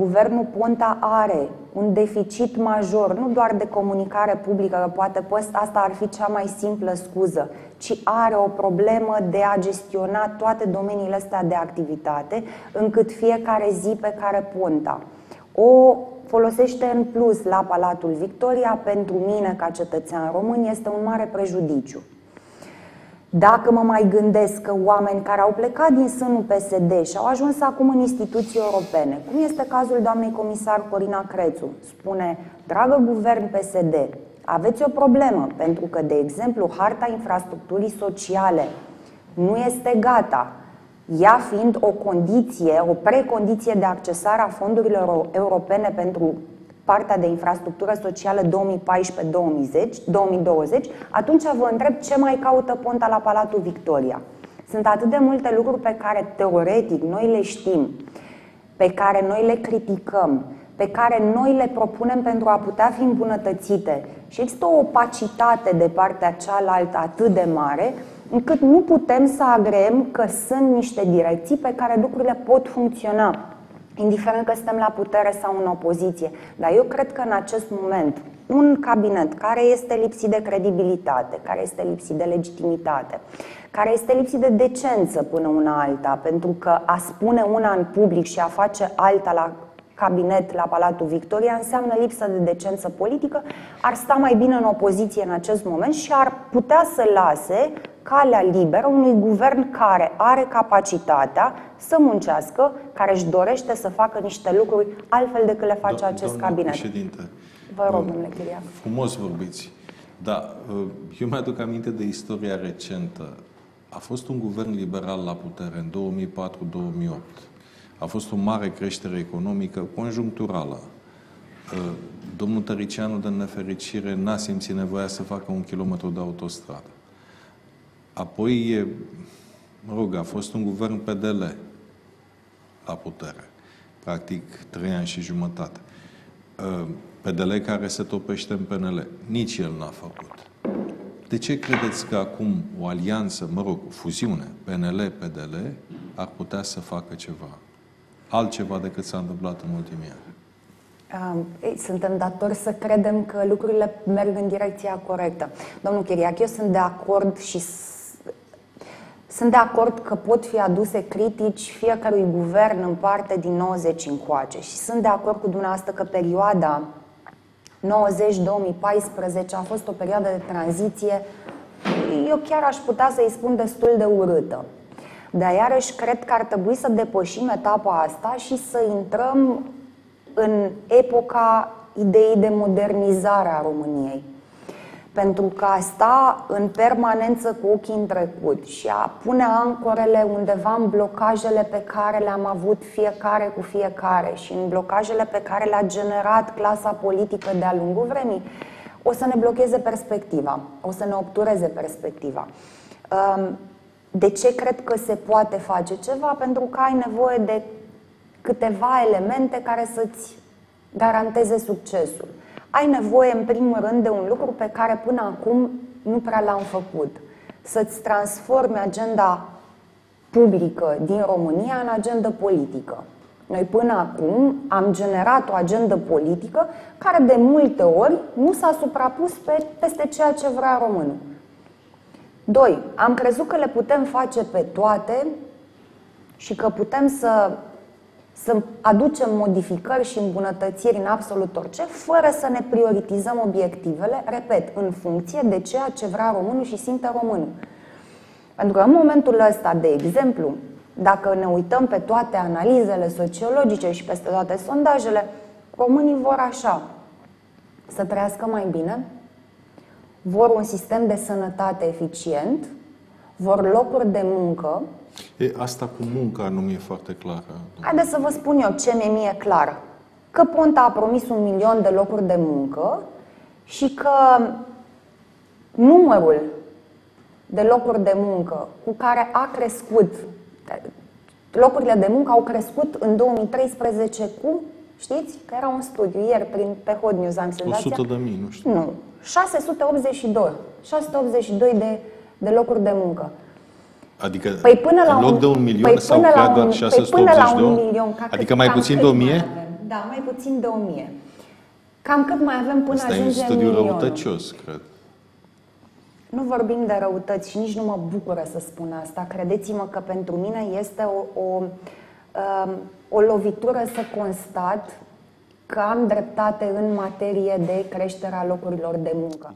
Guvernul Ponta are un deficit major, nu doar de comunicare publică, că poate asta ar fi cea mai simplă scuză, ci are o problemă de a gestiona toate domeniile astea de activitate, încât fiecare zi pe care Ponta o folosește în plus la Palatul Victoria, pentru mine, ca cetățean român, este un mare prejudiciu. Dacă mă mai gândesc că oameni care au plecat din sânul PSD și au ajuns acum în instituții europene, cum este cazul doamnei comisar Corina Crețu, spune, dragă guvern PSD, aveți o problemă, pentru că, de exemplu, harta infrastructurii sociale nu este gata, ea fiind o condiție, o precondiție de accesare a fondurilor europene pentru partea de infrastructură socială 2014-2020, atunci vă întreb ce mai caută Ponta la Palatul Victoria. Sunt atât de multe lucruri pe care teoretic noi le știm, pe care noi le criticăm, pe care noi le propunem pentru a putea fi îmbunătățite și există o opacitate de partea cealaltă atât de mare încât nu putem să agrem că sunt niște direcții pe care lucrurile pot funcționa indiferent că suntem la putere sau în opoziție. Dar eu cred că în acest moment un cabinet care este lipsit de credibilitate, care este lipsit de legitimitate, care este lipsit de decență până una alta, pentru că a spune una în public și a face alta la cabinet la Palatul Victoria înseamnă lipsă de decență politică, ar sta mai bine în opoziție în acest moment și ar putea să lase calea liberă unui guvern care are capacitatea să muncească, care își dorește să facă niște lucruri altfel decât le face Do- acest cabinet. Președinte, Vă rog, domnule Chiriac. Frumos vorbiți. Da, uh, eu mi-aduc aminte de istoria recentă. A fost un guvern liberal la putere în 2004-2008. A fost o mare creștere economică conjuncturală. Uh, domnul Tăricianu, de nefericire, n-a simțit nevoia să facă un kilometru de autostradă. Apoi, mă rog, a fost un guvern PDL la putere. Practic, trei ani și jumătate. Ă, PDL care se topește în PNL. Nici el n-a făcut. De ce credeți că acum o alianță, mă rog, o fuziune, PNL-PDL, ar putea să facă ceva? Altceva decât s-a întâmplat în ultimii ani. Suntem datori să credem că lucrurile merg în direcția corectă. Domnul Chiriac, eu sunt de acord și sunt de acord că pot fi aduse critici fiecărui guvern în parte din 90 încoace și sunt de acord cu dumneavoastră că perioada 90-2014 a fost o perioadă de tranziție, eu chiar aș putea să-i spun destul de urâtă. Dar iarăși cred că ar trebui să depășim etapa asta și să intrăm în epoca ideii de modernizare a României pentru că a sta în permanență cu ochii în trecut și a pune ancorele undeva în blocajele pe care le-am avut fiecare cu fiecare și în blocajele pe care le-a generat clasa politică de-a lungul vremii, o să ne blocheze perspectiva, o să ne obtureze perspectiva. Um, de ce cred că se poate face ceva? Pentru că ai nevoie de câteva elemente care să-ți garanteze succesul ai nevoie, în primul rând, de un lucru pe care până acum nu prea l-am făcut. Să-ți transformi agenda publică din România în agendă politică. Noi până acum am generat o agendă politică care de multe ori nu s-a suprapus pe, peste ceea ce vrea românul. Doi, am crezut că le putem face pe toate și că putem să să aducem modificări și îmbunătățiri în absolut orice, fără să ne prioritizăm obiectivele, repet, în funcție de ceea ce vrea românul și simte românul. Pentru că în momentul ăsta, de exemplu, dacă ne uităm pe toate analizele sociologice și peste toate sondajele, românii vor așa, să trăiască mai bine, vor un sistem de sănătate eficient, vor locuri de muncă, E, asta cu munca nu mi-e foarte clară. Haideți să vă spun eu ce mi-e mie clar. Că Ponta a promis un milion de locuri de muncă și că numărul de locuri de muncă cu care a crescut, locurile de muncă au crescut în 2013 cu, știți, că era un studiu ieri prin, pe Hot News, am senzația. 100 de mii, nu știu. Nu, 682. 682 de, de locuri de muncă. Adică păi până la în loc un, de un milion păi s-au creat doar 682? Păi până la un milion, adică mai puțin de 1000? Da, mai puțin de 1000. Cam cât mai avem până Asta e un ajungem studiu milionul. răutăcios, cred. Nu vorbim de răutăți și nici nu mă bucură să spun asta. Credeți-mă că pentru mine este o, o, um, o lovitură să constat că am dreptate în materie de creșterea locurilor de muncă.